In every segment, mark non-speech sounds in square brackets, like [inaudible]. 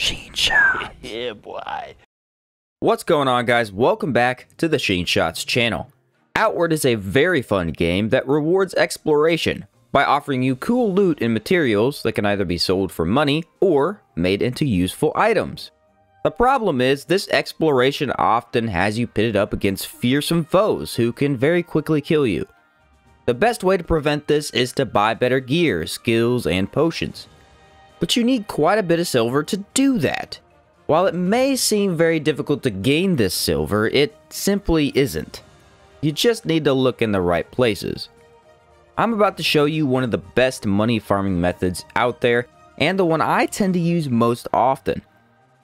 Sheen Shot. [laughs] yeah, boy. What's going on, guys? Welcome back to the Sheen Shots channel. Outward is a very fun game that rewards exploration by offering you cool loot and materials that can either be sold for money or made into useful items. The problem is, this exploration often has you pitted up against fearsome foes who can very quickly kill you. The best way to prevent this is to buy better gear, skills, and potions. But you need quite a bit of silver to do that. While it may seem very difficult to gain this silver, it simply isn't. You just need to look in the right places. I'm about to show you one of the best money farming methods out there, and the one I tend to use most often.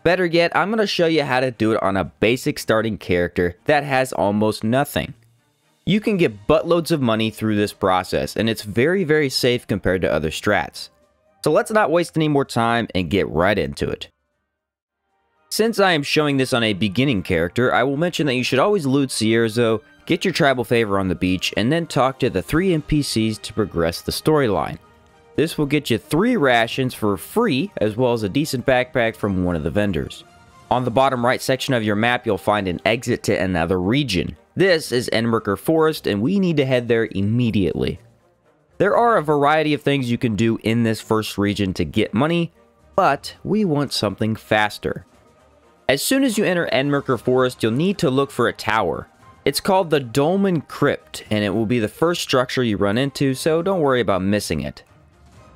Better yet, I'm going to show you how to do it on a basic starting character that has almost nothing. You can get buttloads of money through this process, and it's very very safe compared to other strats. So let's not waste any more time and get right into it. Since I am showing this on a beginning character, I will mention that you should always loot Cierzo, get your tribal favor on the beach, and then talk to the 3 NPCs to progress the storyline. This will get you 3 rations for free, as well as a decent backpack from one of the vendors. On the bottom right section of your map, you'll find an exit to another region. This is Enmerkar Forest, and we need to head there immediately. There are a variety of things you can do in this first region to get money, but we want something faster. As soon as you enter Enmerkar Forest, you'll need to look for a tower. It's called the Dolmen Crypt, and it will be the first structure you run into, so don't worry about missing it.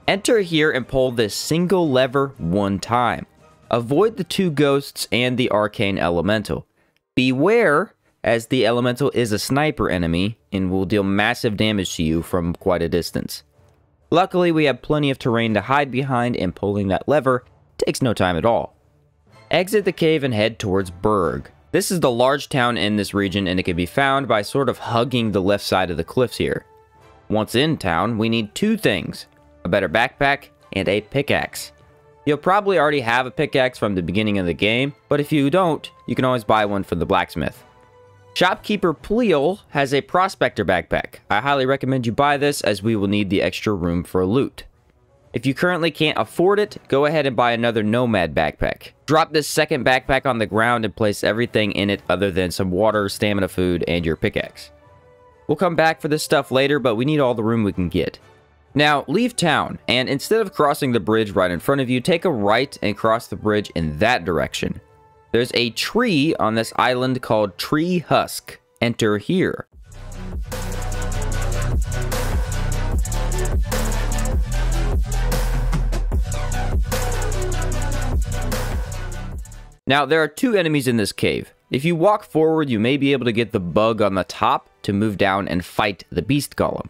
Enter here and pull this single lever one time. Avoid the two ghosts and the arcane elemental. Beware, as the elemental is a sniper enemy and will deal massive damage to you from quite a distance. Luckily, we have plenty of terrain to hide behind, and pulling that lever takes no time at all. Exit the cave and head towards Berg. This is the large town in this region and it can be found by sort of hugging the left side of the cliffs here. Once in town, we need two things, a better backpack and a pickaxe. You'll probably already have a pickaxe from the beginning of the game, but if you don't, you can always buy one from the blacksmith. Shopkeeper Pleel has a prospector backpack. I highly recommend you buy this as we will need the extra room for loot. If you currently can't afford it, go ahead and buy another Nomad backpack. Drop this second backpack on the ground and place everything in it other than some water, stamina food, and your pickaxe. We'll come back for this stuff later, but we need all the room we can get. Now, leave town, and instead of crossing the bridge right in front of you, take a right and cross the bridge in that direction. There's a tree on this island called Tree Husk. Enter here. Now, there are two enemies in this cave. If you walk forward, you may be able to get the bug on the top to move down and fight the beast golem.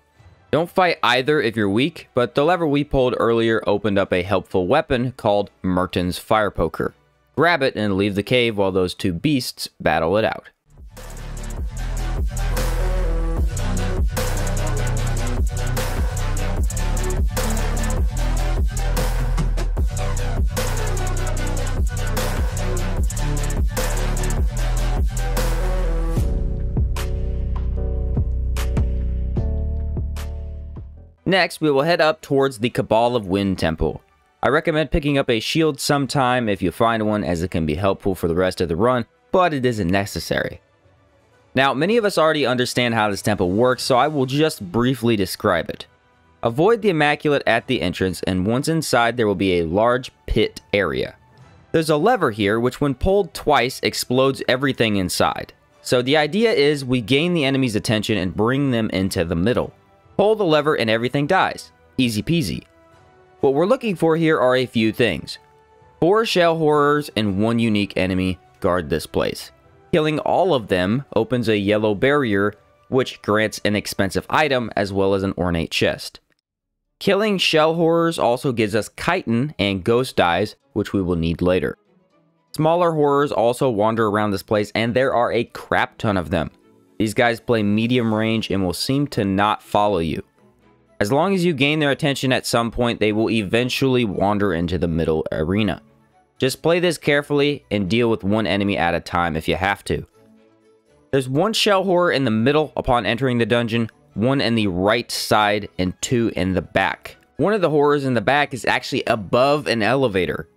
Don't fight either if you're weak, but the lever we pulled earlier opened up a helpful weapon called Merton's Fire Poker. Grab it and leave the cave while those two beasts battle it out. Next, we will head up towards the Cabal of Wind Temple. I recommend picking up a shield sometime if you find one as it can be helpful for the rest of the run, but it isn't necessary. Now, many of us already understand how this temple works, so I will just briefly describe it. Avoid the Immaculate at the entrance, and once inside there will be a large pit area. There's a lever here which when pulled twice explodes everything inside. So the idea is we gain the enemy's attention and bring them into the middle. Pull the lever and everything dies. Easy peasy. What we're looking for here are a few things. Four shell horrors and one unique enemy guard this place. Killing all of them opens a yellow barrier, which grants an expensive item as well as an ornate chest. Killing shell horrors also gives us chitin and ghost eyes, which we will need later. Smaller horrors also wander around this place, and there are a crap ton of them. These guys play medium range and will seem to not follow you. As long as you gain their attention at some point, they will eventually wander into the middle arena. Just play this carefully and deal with one enemy at a time if you have to. There's one shell horror in the middle upon entering the dungeon, one in the right side, and two in the back. One of the horrors in the back is actually above an elevator.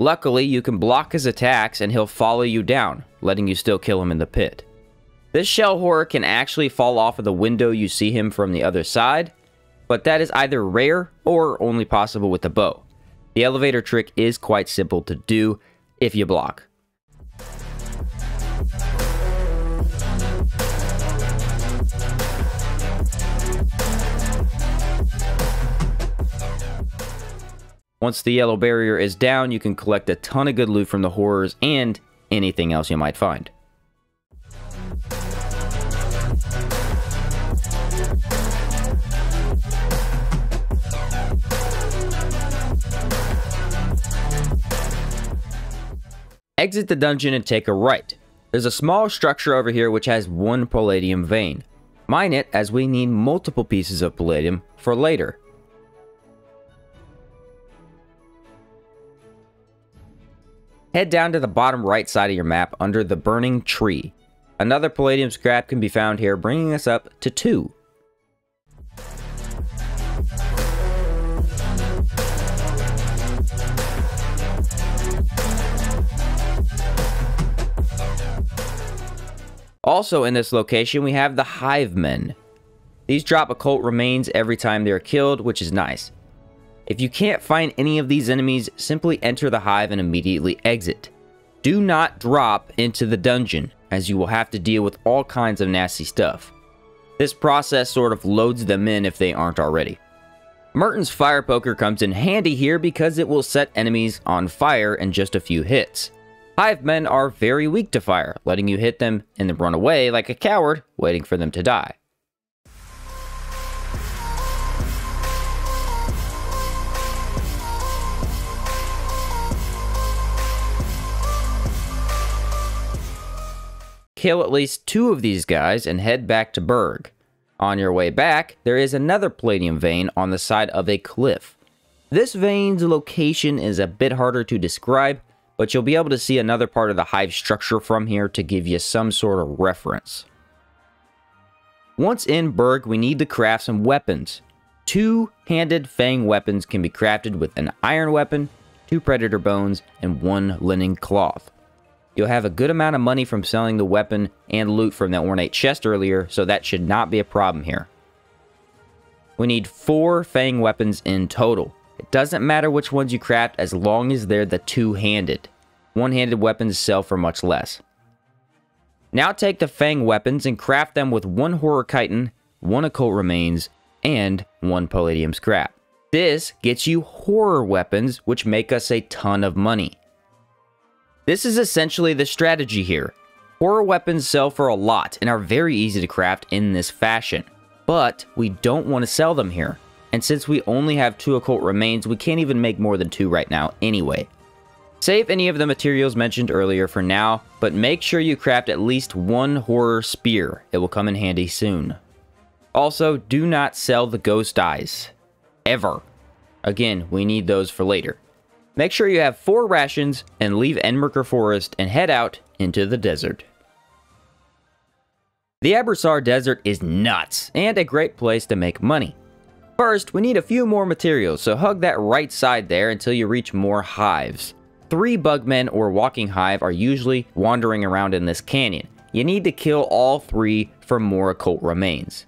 Luckily, you can block his attacks and he'll follow you down, letting you still kill him in the pit. This shell horror can actually fall off of the window you see him from the other side, but that is either rare or only possible with the bow. The elevator trick is quite simple to do if you block. Once the yellow barrier is down, you can collect a ton of good loot from the horrors and anything else you might find. Exit the dungeon and take a right. There's a small structure over here which has one palladium vein. Mine it as we need multiple pieces of palladium for later. Head down to the bottom right side of your map under the burning tree. Another palladium scrap can be found here, bringing us up to two. Also in this location, we have the Hive Men. These drop occult remains every time they're killed, which is nice. If you can't find any of these enemies, simply enter the hive and immediately exit. Do not drop into the dungeon, as you will have to deal with all kinds of nasty stuff. This process sort of loads them in if they aren't already. Merton's fire poker comes in handy here because it will set enemies on fire in just a few hits. Hive men are very weak to fire, letting you hit them and then run away like a coward, waiting for them to die. kill at least two of these guys and head back to Berg. On your way back, there is another palladium vein on the side of a cliff. This vein's location is a bit harder to describe, but you'll be able to see another part of the hive structure from here to give you some sort of reference. Once in Berg, we need to craft some weapons. Two-handed fang weapons can be crafted with an iron weapon, two predator bones, and one linen cloth. You'll have a good amount of money from selling the weapon and loot from the ornate chest earlier, so that should not be a problem here. We need four Fang weapons in total. It doesn't matter which ones you craft as long as they're the two-handed. One-handed weapons sell for much less. Now take the Fang weapons and craft them with one Horror Chitin, one Occult Remains, and one Palladium Scrap. This gets you Horror weapons, which make us a ton of money. This is essentially the strategy here. Horror weapons sell for a lot and are very easy to craft in this fashion, but we don't want to sell them here. And since we only have two occult remains, we can't even make more than two right now anyway. Save any of the materials mentioned earlier for now, but make sure you craft at least one horror spear. It will come in handy soon. Also, do not sell the ghost eyes. Ever. Again, we need those for later. Make sure you have four rations and leave Enmerkar Forest and head out into the desert. The Abrassar Desert is nuts and a great place to make money. First, we need a few more materials, so hug that right side there until you reach more hives. Three bugmen or walking hive are usually wandering around in this canyon. You need to kill all three for more occult remains.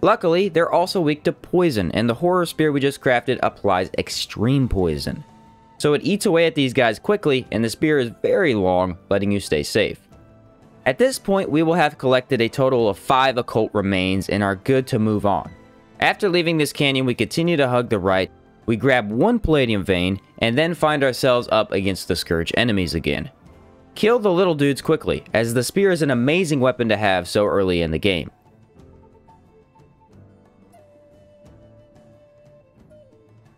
Luckily, they're also weak to poison, and the horror spear we just crafted applies extreme poison. So it eats away at these guys quickly, and the spear is very long, letting you stay safe. At this point, we will have collected a total of 5 occult remains and are good to move on. After leaving this canyon, we continue to hug the right, we grab one palladium vein, and then find ourselves up against the Scourge enemies again. Kill the little dudes quickly, as the spear is an amazing weapon to have so early in the game.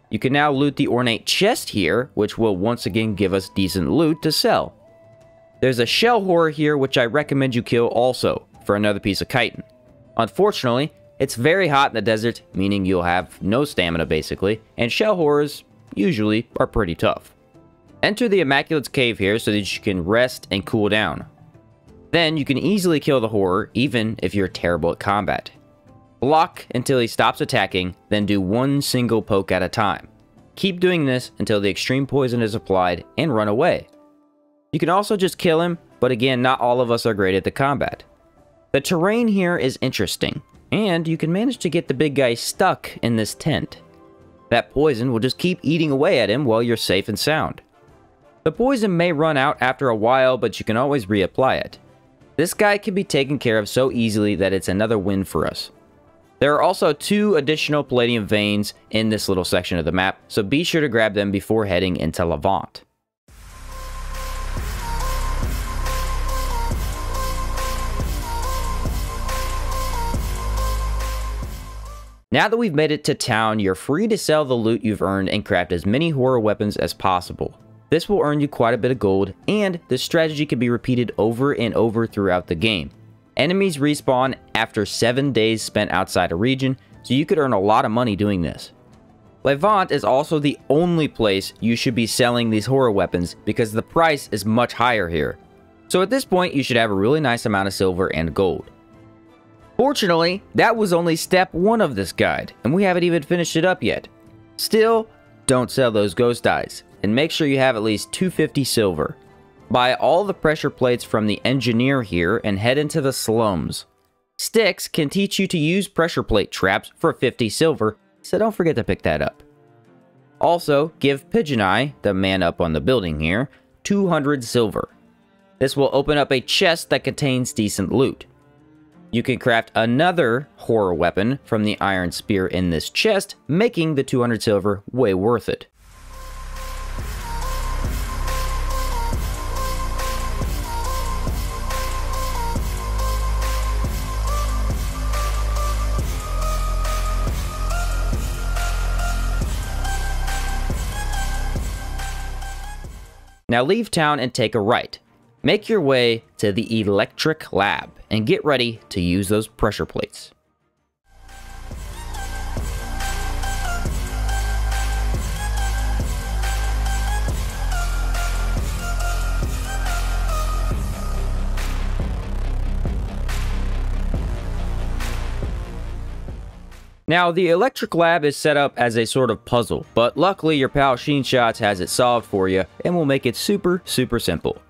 You can now loot the ornate chest here, which will once again give us decent loot to sell. There's a shell horror here, which I recommend you kill also, for another piece of chitin. Unfortunately, it's very hot in the desert, meaning you'll have no stamina basically, and shell horrors usually are pretty tough. Enter the Immaculate's cave here so that you can rest and cool down. Then you can easily kill the horror, even if you're terrible at combat. Block until he stops attacking, then do one single poke at a time. Keep doing this until the extreme poison is applied and run away. You can also just kill him, but again, not all of us are great at the combat. The terrain here is interesting, and you can manage to get the big guy stuck in this tent. That poison will just keep eating away at him while you're safe and sound. The poison may run out after a while, but you can always reapply it. This guy can be taken care of so easily that it's another win for us. There are also two additional palladium veins in this little section of the map, so be sure to grab them before heading into Levant. Now that we've made it to town, you're free to sell the loot you've earned and craft as many horror weapons as possible. This will earn you quite a bit of gold, and this strategy can be repeated over and over throughout the game. Enemies respawn after 7 days spent outside a region, so you could earn a lot of money doing this. Levant is also the only place you should be selling these horror weapons because the price is much higher here. So at this point, you should have a really nice amount of silver and gold. Fortunately, that was only step one of this guide, and we haven't even finished it up yet. Still, don't sell those ghost eyes, and make sure you have at least 250 silver. Buy all the pressure plates from the engineer here and head into the slums. Styx can teach you to use pressure plate traps for 50 silver, so don't forget to pick that up. Also, give Pigeon Eye, the man up on the building here, 200 silver. This will open up a chest that contains decent loot. You can craft another horror weapon from the iron spear in this chest, making the 200 silver way worth it. Now leave town and take a right. Make your way to the electric lab and get ready to use those pressure plates. Now, the electric lab is set up as a sort of puzzle, but luckily your pal Sheen Shots has it solved for you and will make it super, super simple.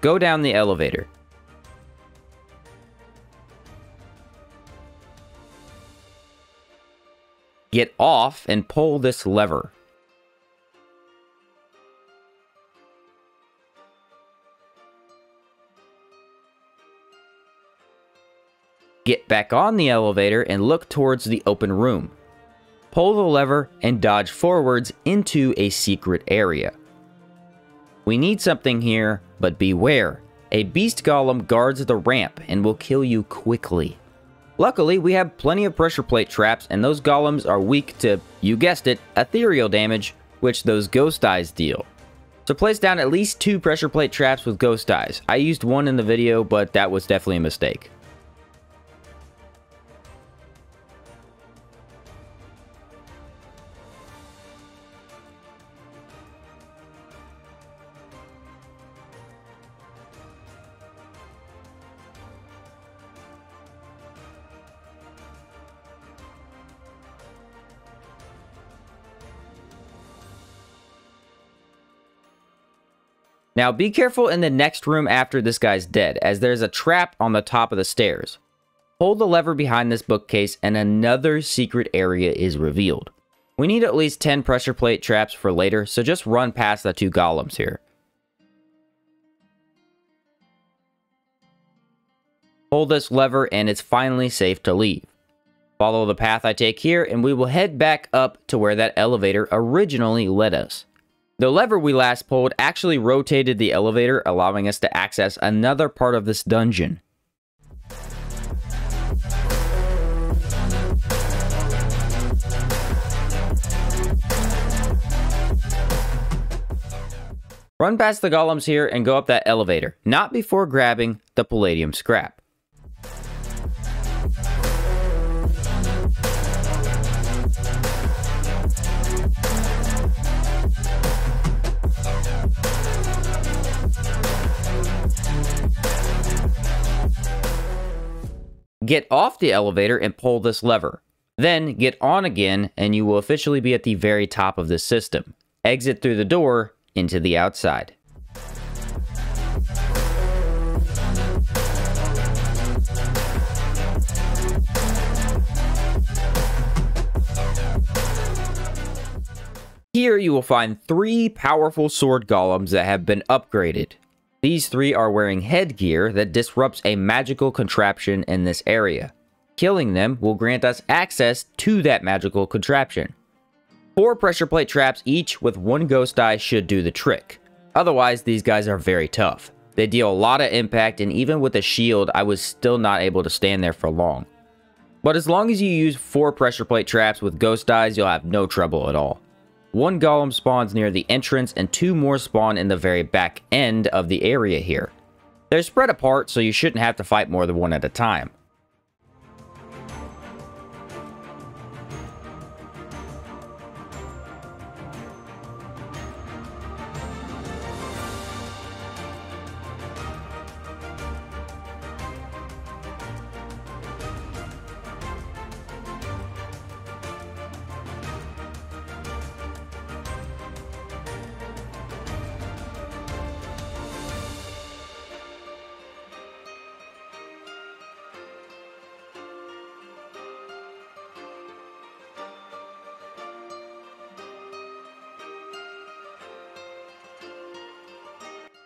Go down the elevator. Get off and pull this lever. Get back on the elevator and look towards the open room. Pull the lever and dodge forwards into a secret area. We need something here, but beware. A beast golem guards the ramp and will kill you quickly. Luckily, we have plenty of pressure plate traps, and those golems are weak to, you guessed it, ethereal damage, which those ghost eyes deal. So place down at least two pressure plate traps with ghost eyes. I used one in the video, but that was definitely a mistake. Now be careful in the next room after this guy's dead, as there's a trap on the top of the stairs. Pull the lever behind this bookcase and another secret area is revealed. We need at least 10 pressure plate traps for later, so just run past the two golems here. Pull this lever and it's finally safe to leave. Follow the path I take here and we will head back up to where that elevator originally led us. The lever we last pulled actually rotated the elevator, allowing us to access another part of this dungeon. Run past the golems here and go up that elevator, not before grabbing the palladium scrap. Get off the elevator and pull this lever. Then get on again and you will officially be at the very top of the system. Exit through the door into the outside. Here you will find three powerful sword golems that have been upgraded. These three are wearing headgear that disrupts a magical contraption in this area. Killing them will grant us access to that magical contraption. Four pressure plate traps each with one ghost eye should do the trick. Otherwise, these guys are very tough. They deal a lot of impact and even with a shield, I was still not able to stand there for long. But as long as you use four pressure plate traps with ghost eyes, you'll have no trouble at all. One golem spawns near the entrance and two more spawn in the very back end of the area here. They're spread apart so you shouldn't have to fight more than one at a time.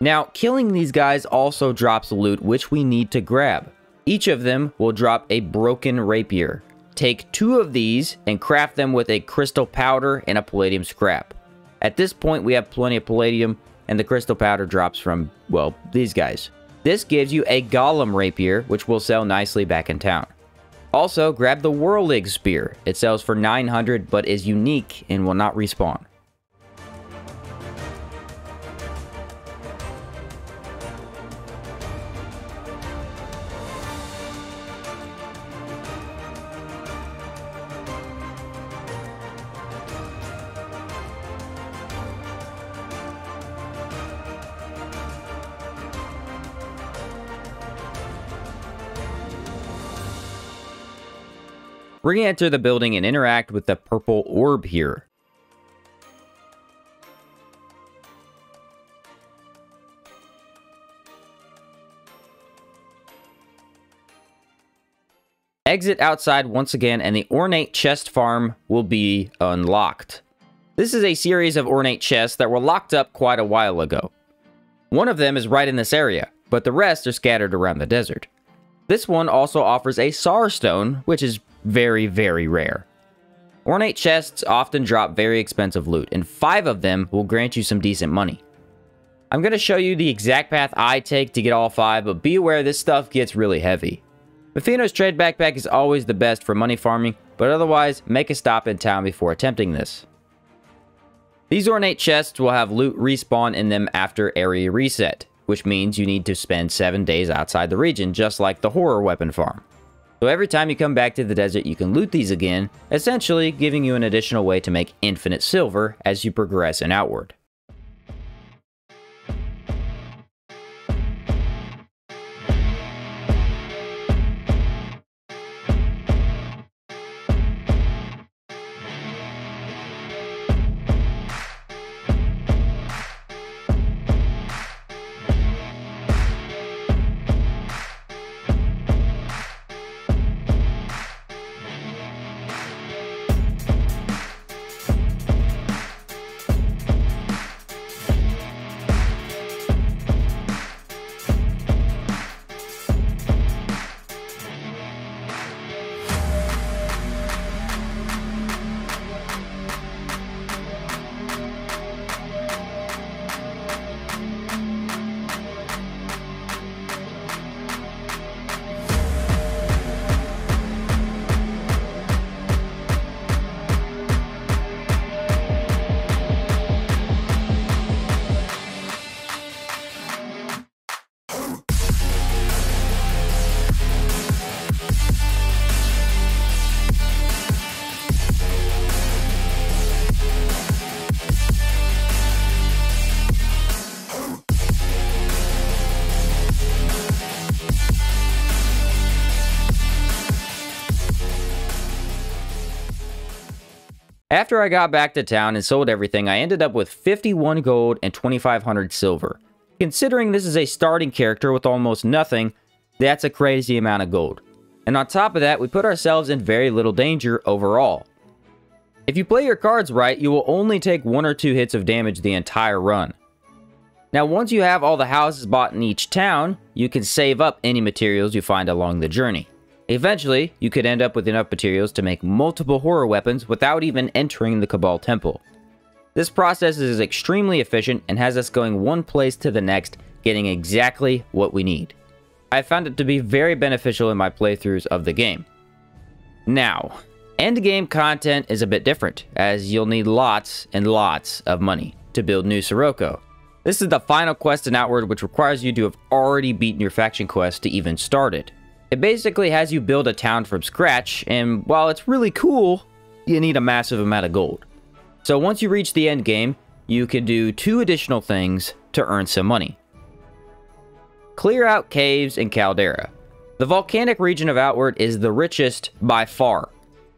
Now, killing these guys also drops loot which we need to grab. Each of them will drop a broken rapier. Take two of these and craft them with a crystal powder and a palladium scrap. At this point, we have plenty of palladium, and the crystal powder drops from, well, these guys. This gives you a golem rapier, which will sell nicely back in town. Also, grab the Whirlig Spear. It sells for 900 but is unique and will not respawn. Re-enter the building and interact with the purple orb here. Exit outside once again and the ornate chest farm will be unlocked. This is a series of ornate chests that were locked up quite a while ago. One of them is right in this area, but the rest are scattered around the desert. This one also offers a Sar Stone, which is very, very rare. Ornate chests often drop very expensive loot, and five of them will grant you some decent money. I'm going to show you the exact path I take to get all five, but be aware this stuff gets really heavy. Mefino's trade backpack is always the best for money farming, but otherwise, make a stop in town before attempting this. These ornate chests will have loot respawn in them after area reset, which means you need to spend 7 days outside the region just like the horror weapon farm. So every time you come back to the desert, you can loot these again, essentially giving you an additional way to make infinite silver as you progress and outward. After I got back to town and sold everything, I ended up with 51 gold and 2500 silver. Considering this is a starting character with almost nothing, that's a crazy amount of gold. And on top of that, we put ourselves in very little danger overall. If you play your cards right, you will only take one or two hits of damage the entire run. Now, once you have all the houses bought in each town, you can save up any materials you find along the journey. Eventually, you could end up with enough materials to make multiple horror weapons without even entering the Cabal Temple. This process is extremely efficient and has us going one place to the next, getting exactly what we need. I found it to be very beneficial in my playthroughs of the game. Now, endgame content is a bit different, as you'll need lots and lots of money to build New Sirocco. This is the final quest in Outward which requires you to have already beaten your faction quest to even start it. It basically has you build a town from scratch, and while it's really cool, you need a massive amount of gold. So once you reach the end game, you can do two additional things to earn some money. Clear out caves in Caldera. The volcanic region of Outward is the richest by far.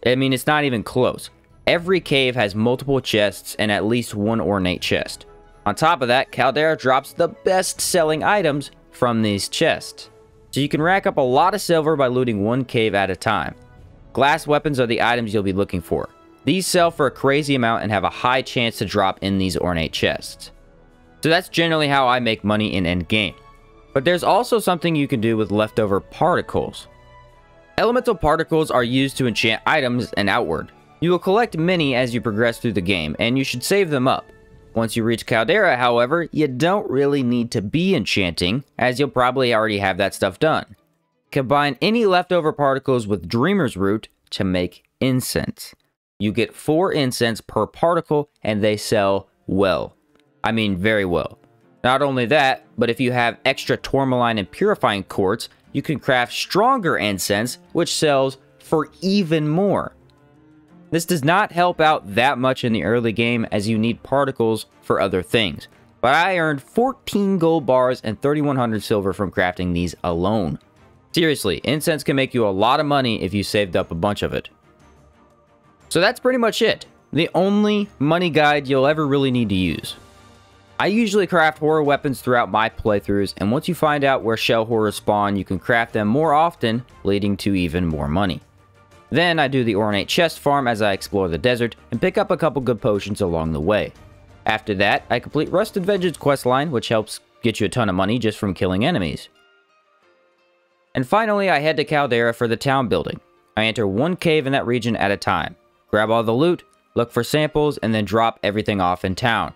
I mean, it's not even close. Every cave has multiple chests and at least one ornate chest. On top of that, Caldera drops the best selling items from these chests. So you can rack up a lot of silver by looting one cave at a time. Glass weapons are the items you'll be looking for. These sell for a crazy amount and have a high chance to drop in these ornate chests. So that's generally how I make money in endgame. But there's also something you can do with leftover particles. Elemental particles are used to enchant items and outward. You will collect many as you progress through the game, and you should save them up. Once you reach Caldera, however, you don't really need to be enchanting, as you'll probably already have that stuff done. Combine any leftover particles with Dreamer's Root to make incense. You get 4 incense per particle, and they sell well. I mean, very well. Not only that, but if you have extra tourmaline and purifying quartz, you can craft stronger incense, which sells for even more. This does not help out that much in the early game as you need particles for other things, but I earned 14 gold bars and 3100 silver from crafting these alone. Seriously, incense can make you a lot of money if you saved up a bunch of it. So that's pretty much it. The only money guide you'll ever really need to use. I usually craft horror weapons throughout my playthroughs, and once you find out where shell horrors spawn, you can craft them more often, leading to even more money. Then I do the ornate chest farm as I explore the desert, and pick up a couple good potions along the way. After that, I complete Rusted Vengeance questline, which helps get you a ton of money just from killing enemies. And finally, I head to Caldera for the town building. I enter one cave in that region at a time grab all the loot, look for samples, and then drop everything off in town.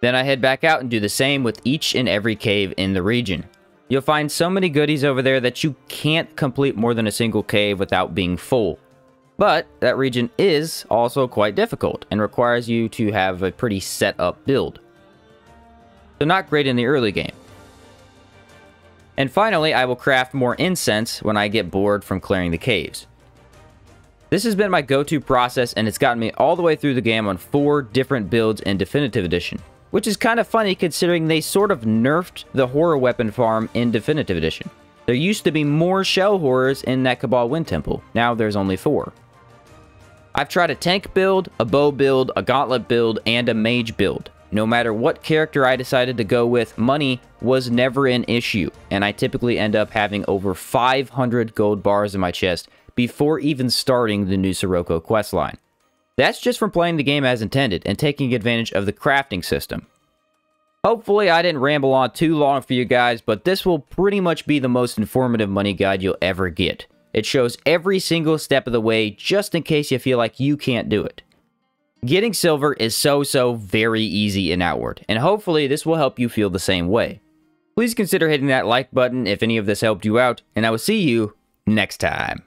Then I head back out and do the same with each and every cave in the region. You'll find so many goodies over there that you can't complete more than a single cave without being full. But that region is also quite difficult and requires you to have a pretty set up build. So not great in the early game. And finally, I will craft more incense when I get bored from clearing the caves. This has been my go-to process and it's gotten me all the way through the game on four different builds in Definitive Edition. Which is kind of funny considering they sort of nerfed the horror weapon farm in Definitive Edition. There used to be more shell horrors in that Cabal Wind Temple. Now there's only four. I've tried a tank build, a bow build, a gauntlet build, and a mage build. No matter what character I decided to go with, money was never an issue, and I typically end up having over 500 gold bars in my chest before even starting the new Sirocco questline. That's just from playing the game as intended and taking advantage of the crafting system. Hopefully I didn't ramble on too long for you guys, but this will pretty much be the most informative money guide you'll ever get. It shows every single step of the way just in case you feel like you can't do it. Getting silver is so so very easy in Outward, and hopefully this will help you feel the same way. Please consider hitting that like button if any of this helped you out, and I will see you next time.